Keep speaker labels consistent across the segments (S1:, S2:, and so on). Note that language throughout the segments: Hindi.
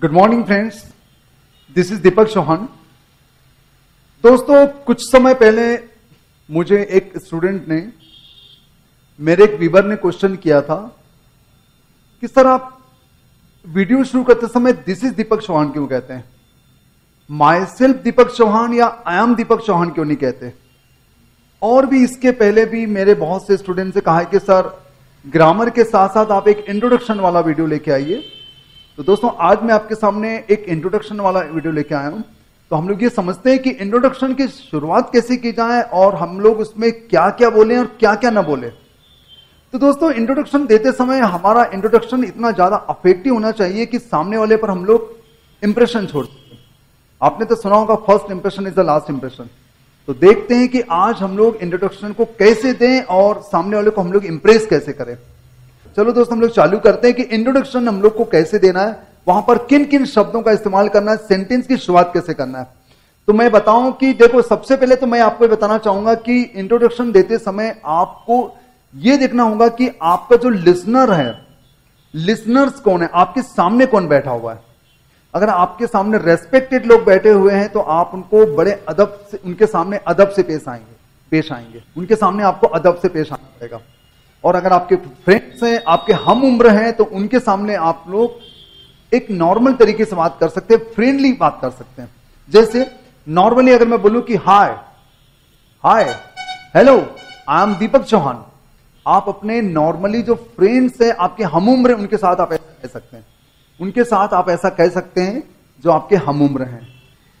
S1: Good morning friends this is Deepak Chauhan दोस्तों, कुछ समय पहले मुझे एक स्टूडेंट ने मेरे एक वीवर ने क्वेश्चन किया था कि, सर, आप वीडियो शुरू करते समय दिस इज़ दीपक चौहान क्यों कहते हैं? माई सेल्फ दीपक चौहान या आई एम दीपक चौहान क्यों नहीं कहते? और भी इसके पहले भी मेरे बहुत से स्टूडेंट से कहा है कि, सर ग्रामर के साथ साथ आप एक इंट्रोडक्शन वाला वीडियो लेके आइए। तो दोस्तों, आज मैं आपके सामने एक इंट्रोडक्शन वाला वीडियो लेके आया हूँ। तो हम लोग ये समझते हैं कि इंट्रोडक्शन की शुरुआत कैसे की जाए और हम लोग उसमें क्या क्या बोले और क्या क्या ना बोले। तो दोस्तों इंट्रोडक्शन देते समय हमारा इंट्रोडक्शन इतना ज़्यादा अफेक्टिव होना चाहिए कि सामने वाले पर हम लोग इंप्रेशन छोड़ सकते आपने तो सुना होगा first impression is the last impression तो देखते हैं कि आज हम लोग इंट्रोडक्शन को कैसे दें और सामने वाले को हम लोग इंप्रेस कैसे करें। चलो दोस्त, हम लोग चालू करते हैं कि इंट्रोडक्शन हम लोग को कैसे देना है, वहाँ पर किन किन शब्दों का इस्तेमाल करना है सेंटेंस की शुरुआत कैसे करना है। तो मैं बताऊँ कि देखो, सबसे पहले तो मैं आपको बताना चाहूँगा कि इंट्रोडक्शन देते समय आपको यह देखना होगा कि आपका जो लिसनर है लिसनर्स कौन है? आपके सामने कौन बैठा हुआ है? अगर आपके सामने रेस्पेक्टेड लोग बैठे हुए हैं तो आप उनको बड़े अदब से, उनके सामने अदब से पेश आएँगे पेश आएँगे। उनके सामने आपको अदब से पेश आना पड़ेगा। और अगर आपके फ्रेंड्स हैं, आपके हम उम्र हैं तो उनके सामने आप लोग एक नॉर्मल तरीके से बात कर सकते हैं फ्रेंडली बात कर सकते हैं। जैसे नॉर्मली अगर मैं बोलूँ कि hi hi hello I am Deepak Chauhan आप अपने नॉर्मली जो फ्रेंड्स है, आपके हम उम्र उनके साथ आप ऐसा कह सकते हैं। उनके साथ आप ऐसा कह सकते हैं जो आपके हम उम्र हैं।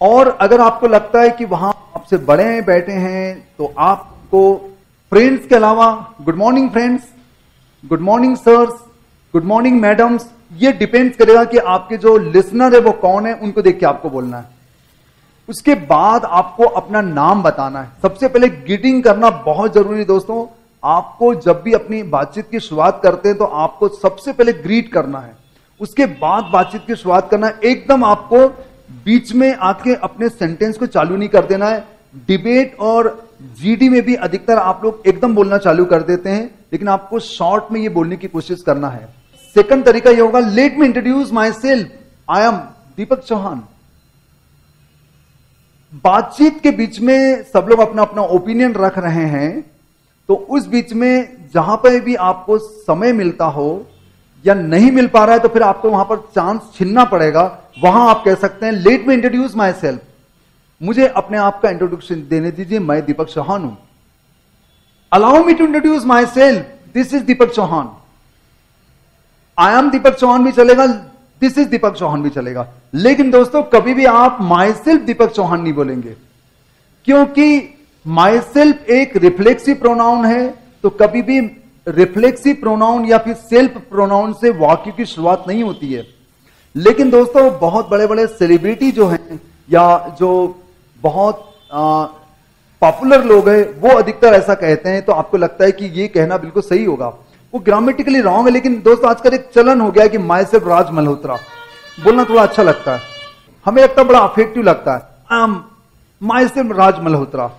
S1: और अगर आपको लगता है कि वहाँ आपसे बड़े हैं, बैठे हैं तो आपको फ्रेंड्स के अलावा good morning friends good morning sirs good morning madams ये डिपेंड करेगा कि आपके जो लिसनर है वो कौन है, उनको देख के आपको बोलना है। उसके बाद आपको अपना नाम बताना है। सबसे पहले गिटिंग करना बहुत ज़रूरी दोस्तों। आपको जब भी अपनी बातचीत की शुरुआत करते हैं तो आपको सबसे पहले ग्रीट करना है। उसके बाद बातचीत की शुरुआत करना एकदम आपको बीच में आके अपने सेंटेंस को चालू नहीं कर देना है। डिबेट और जीडी में भी अधिकतर आप लोग एकदम बोलना चालू कर देते हैं, लेकिन आपको शॉर्ट में ये बोलने की कोशिश करना है। सेकंड तरीका ये होगा let me introduce myself I am Deepak Chauhan बातचीत के बीच में सब लोग अपना अपना ओपिनियन रख रहे हैं तो उस बीच में जहाँ पर भी आपको समय मिलता हो या नहीं मिल पा रहा है तो फिर आपको वहाँ पर चांस छीनना पड़ेगा। वहाँ आप कह सकते हैं let me introduce myself मुझे अपने आप का इंट्रोडक्शन देने दीजिए, मैं दीपक चौहान हूँ। Allow me to introduce myself this is Deepak Chauhan. I am Deepak Chauhan भी चलेगा दिस इज़ दीपक चौहान भी चलेगा। लेकिन दोस्तों, कभी भी आप माई सेल्फ दीपक चौहान नहीं बोलेंगे। क्योंकि माई सेल्फ एक रिफ्लेक्सिव प्रोनाउन है तो कभी भी रिफ्लेक्सिव प्रोनाउन या फिर सेल्फ प्रोनाउन से वाक्य की शुरुआत नहीं होती है। लेकिन दोस्तों, बहुत बड़े बड़े सेलिब्रिटी जो हैं या जो बहुत पॉपुलर लोग हैं, वो अधिकतर ऐसा कहते हैं। तो आपको लगता है कि ये कहना बिल्कुल सही होगा। वो ग्रामेटिकली रॉन्ग है, लेकिन दोस्तों, आजकल एक चलन हो गया कि माई सेल्फ राज मल्होत्रा। बोलना थोड़ा अच्छा लगता है। हमें लगता बड़ा अफेक्टिव लगता है। Myself Raj Malhotra.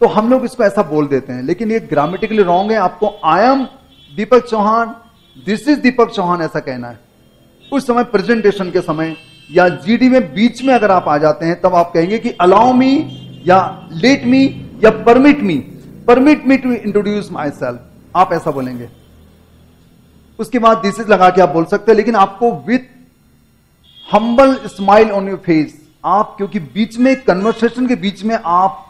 S1: तो हम लोग इसको ऐसा बोल देते हैं। लेकिन ये ग्रामेटिकली रॉन्ग है। आपको I am Deepak Chauhan this is Deepak Chauhan ऐसा कहना है। उस समय प्रेजेंटेशन के समय या जीडी में बीच में अगर आप आ जाते हैं, तब आप कहेंगे कि अलाउ मी या लेट मी या permit me permit me to introduce myself आप ऐसा बोलेंगे। उसके बाद दिस इज़ लगा के आप बोल सकते हैं, लेकिन आपको with humble smile on your face आप क्योंकि बीच में कन्वर्सेशन के बीच में आप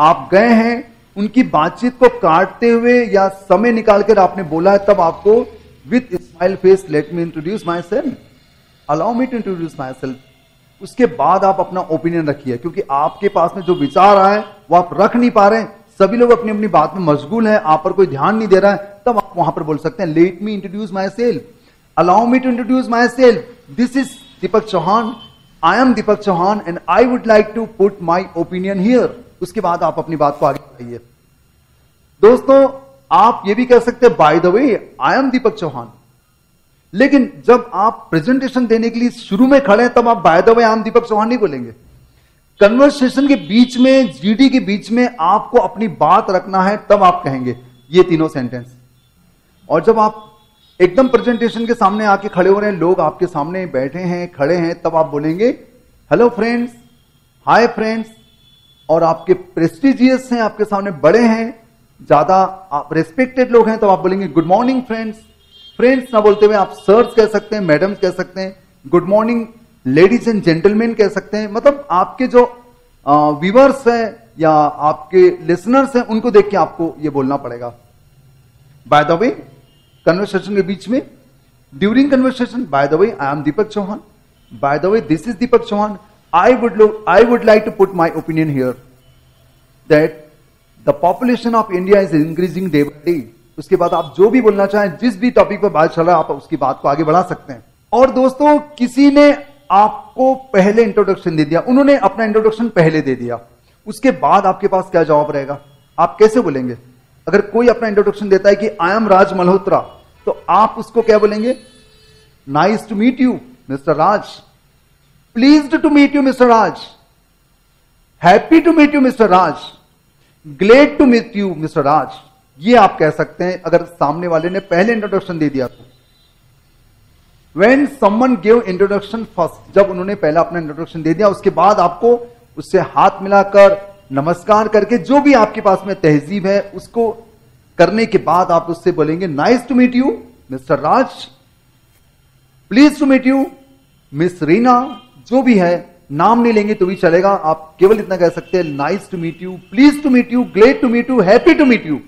S1: आप गए हैं, उनकी बातचीत को काटते हुए या समय निकालकर आपने बोला है, तब आपको with smile face let me introduce myself allow me to introduce myself उसके बाद आप अपना ओपिनियन रखिए, क्योंकि आपके पास में जो विचार आए, वो आप रख नहीं पा रहे सभी लोग अपनी अपनी बात में मशगूल है, आप पर कोई ध्यान नहीं दे रहा है, तब आप वहाँ पर बोल सकते हैं let me introduce myself allow me to introduce myself this is Deepak Chauhan I am Deepak Chauhan and I would like to put my opinion here उसके बाद आप अपनी बात को आगे बढ़ाइए। दोस्तों, आप ये भी कह सकते हैं by the way I am Deepak Chauhan लेकिन जब आप प्रेजेंटेशन देने के लिए शुरू में खड़े हैं, तब आप by the way I am Deepak Chauhan नहीं बोलेंगे। कन्वर्सेशन के बीच में जीडी के बीच में आपको अपनी बात रखना है, तब आप कहेंगे, ये तीनों सेंटेंस और जब आप एकदम प्रेजेंटेशन के सामने आके खड़े हो रहे हैं, लोग आपके सामने बैठे हैं, खड़े हैं, तब आप बोलेंगे हेलो फ्रेंड्स हाय फ्रेंड्स और आपके प्रेस्टिजियस हैं, आपके सामने बड़े हैं, ज़्यादा आप रेस्पेक्टेड लोग हैं तो आप बोलेंगे गुड मॉर्निंग फ्रेंड्स फ्रेंड्स ना बोलते हुए आप सर्स कह सकते हैं मैडम कह सकते हैं good morning ladies and gentleman कह सकते हैं। मतलब आपके जो व्यूवर्स हैं या आपके लिसनर्स हैं, उनको देख के आपको ये बोलना पड़ेगा। बाय द वे कन्वर्सेशन के बीच में during conversation by the way I am Deepak Chauhan by the way this is Deepak Chauhan I would I would like to put my opinion here that the population of India is increasing day by day उसके बाद आप जो भी बोलना चाहें, जिस भी टॉपिक पर बात चल रहा है, आप उसकी बात को आगे बढ़ा सकते हैं। और दोस्तों, किसी ने आपको पहले इंट्रोडक्शन दे दिया, उन्होंने अपना इंट्रोडक्शन पहले दे दिया, उसके बाद आपके पास क्या जवाब रहेगा? आप कैसे बोलेंगे? अगर कोई अपना इंट्रोडक्शन देता है कि आई एम राज मल्होत्रा तो आप उसको क्या बोलेंगे? Nice to meet you mister Raj please to meet you mister Raj happy to meet you mister Raj glad to meet you mister Raj ये आप कह सकते हैं, अगर सामने वाले ने पहले इंट्रोडक्शन दे दिया तो। When someone give introduction first जब उन्होंने पहला अपना इंट्रोडक्शन दे दिया, उसके बाद आपको उससे हाथ मिलाकर नमस्कार करके जो भी आपके पास में तहजीब है, उसको करने के बाद आप उससे बोलेंगे nice to meet you mister Raj please to meet you miss Reena जो भी है, नाम नहीं लेंगे तो भी चलेगा। आप केवल इतना कह सकते हैं nice to meet you please to meet you glad to meet you happy to meet you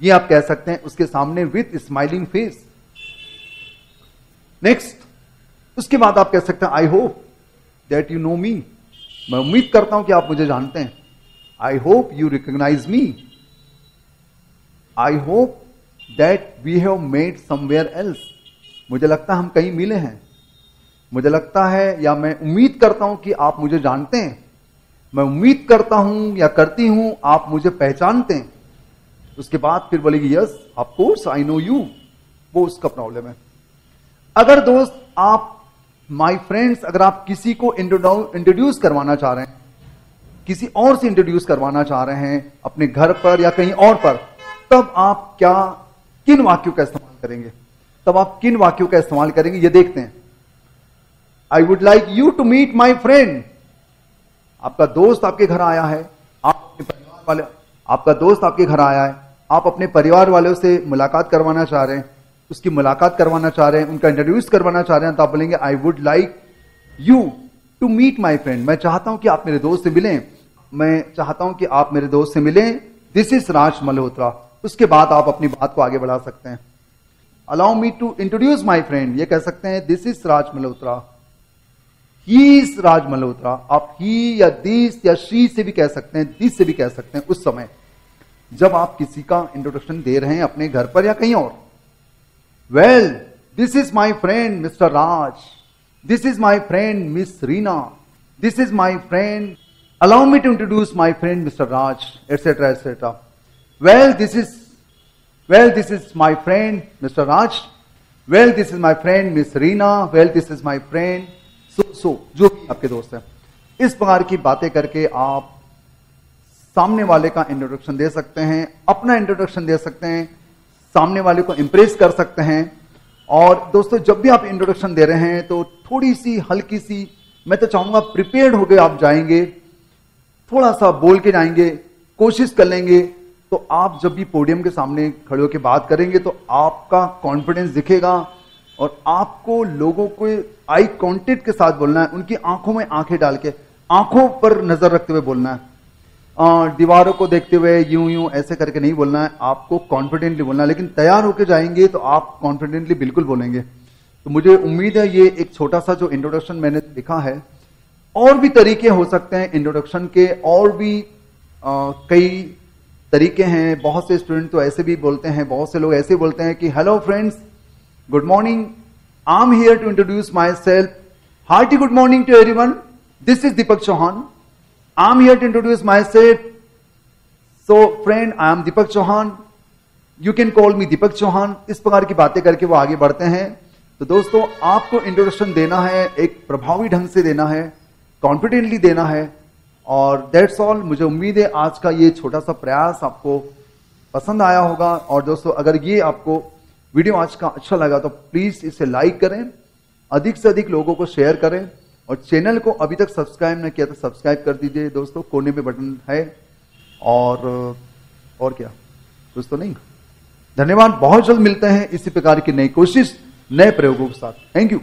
S1: ये आप कह सकते हैं उसके सामने विथ स्माइलिंग फेस नेक्स्ट उसके बाद आप कह सकते हैं I hope that you know me मैं उम्मीद करता हूँ कि आप मुझे जानते हैं। I hope you recognise me I hope that we have made somewhere else मुझे लगता है हम कहीं मिले हैं। मुझे लगता है, या मैं उम्मीद करता हूँ कि आप मुझे जानते हैं। मैं उम्मीद करता हूँ या करती हूँ, आप मुझे पहचानते हैं। उसके बाद फिर बोलेगी yes of course I know you वो उसका प्रॉब्लम है। अगर दोस्त, आप माय फ्रेंड्स अगर आप किसी को इंट्रोड्यूस करवाना चाह रहे हैं, किसी और से इंट्रोड्यूस करवाना चाह रहे हैं, अपने घर पर या कहीं और पर, तब आप क्या, किन वाक्यों का इस्तेमाल करेंगे? तब आप किन वाक्यों का इस्तेमाल करेंगे? ये देखते हैं। I would like you to meet my friend आपका दोस्त आपके घर आया है। आप अपने परिवार वाले, आपका दोस्त आपके घर आया है। आप अपने परिवार वालों से मुलाकात करवाना चाह रहे हैं। उसकी मुलाकात करवाना चाह रहे हैं, उनका इंट्रोड्यूस करवाना चाह रहे हैं तो आप बोलेंगे I would like you to meet my friend मैं चाहता हूँ कि आप मेरे दोस्त से मिलें। मैं चाहता हूँ कि आप मेरे दोस्त से मिलें। दिस इज़ राज मल्होत्रा उसके बाद आप अपनी बात को आगे बढ़ा सकते हैं। Allow me to introduce my friend ये कह सकते हैं this is Raj Malhotra he's Raj Malhotra, आप ही या दिस या शी से भी कह सकते हैं, दिस से भी कह सकते हैं, उस समय। जब आप किसी का इंट्रोडक्शन दे रहे हैं अपने घर पर या कहीं और। Well this is my friend mister Raj this is my friend miss Reena this is my friend allow me to introduce my friend mister Raj et cetera et cetera well this is well this is my friend mister Raj well this is my friend miss Reena well this is my friend so so जो भी आपके दोस्त हैं, इस प्रकार की बातें करके आप सामने वाले का इंट्रोडक्शन दे सकते हैं, अपना इंट्रोडक्शन दे सकते हैं, सामने वाले को इंप्रेस कर सकते हैं। और दोस्तों, जब भी आप इंट्रोडक्शन दे रहे हैं तो थोड़ी सी हल्की सी मैं तो चाहूँगा प्रिपेयर्ड होकर आप जाएँगे थोड़ा सा बोल के जाएँगे, कोशिश कर लेंगे तो आप जब भी पोडियम के सामने खड़े होकर बात करेंगे तो आपका कॉन्फिडेंस दिखेगा और आपको लोगों को आई कॉन्टेक्ट के साथ बोलना है उनकी आँखों में आँखें डाल के आँखों पर नज़र रखते हुए बोलना है। दीवारों को देखते हुए यूँ यूँ ऐसे करके नहीं बोलना है आपको कॉन्फिडेंटली बोलना है लेकिन तैयार होकर जाएँगे तो आप कॉन्फिडेंटली बिल्कुल बोलेंगे। तो मुझे उम्मीद है ये एक छोटा सा जो इंट्रोडक्शन मैंने लिखा है और भी तरीके हो सकते हैं इंट्रोडक्शन के और भी आ, कई तरीके हैं। बहुत से स्टूडेंट तो ऐसे भी बोलते हैं बहुत से लोग ऐसे बोलते हैं कि hello friends I am here to introduce myself hearty good morning to every this is Deepak Chauhan I'm here to introduce myself. So, friend, I am Deepak Chauhan. You can call me Deepak Chauhan. इस प्रकार की बातें करके वो आगे बढ़ते हैं तो दोस्तों आपको इंट्रोडक्शन देना है एक प्रभावी ढंग से देना है कॉन्फिडेंटली देना है और दैट्स ऑल मुझे उम्मीद है आज का ये छोटा सा प्रयास आपको पसंद आया होगा और दोस्तों अगर ये आपको वीडियो आज का अच्छा लगा तो प्लीज़ इसे लाइक करें, अधिक से अधिक लोगों को शेयर करें और चैनल को अभी तक सब्सक्राइब न किया तो सब्सक्राइब कर दीजिए। दोस्तों, कोने में बटन है और और क्या? दोस्तों, नहीं। धन्यवाद, बहुत जल्द मिलते हैं इसी प्रकार की नई कोशिश, नए प्रयोगों के साथ। Thank you